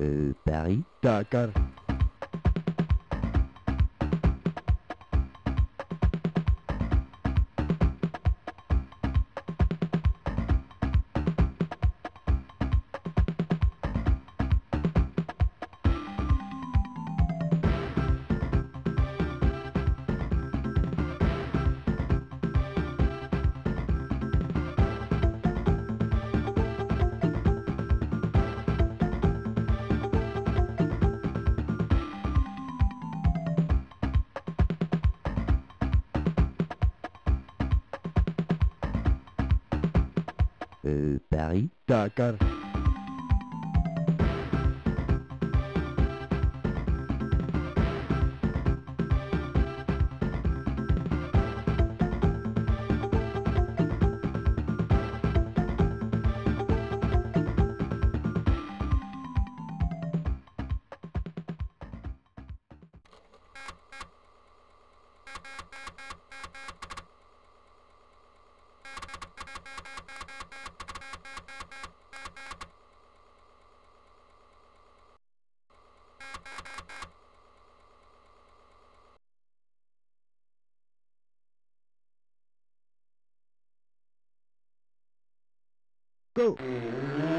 Euh, Paris Dakar. Paris Dakar. Go.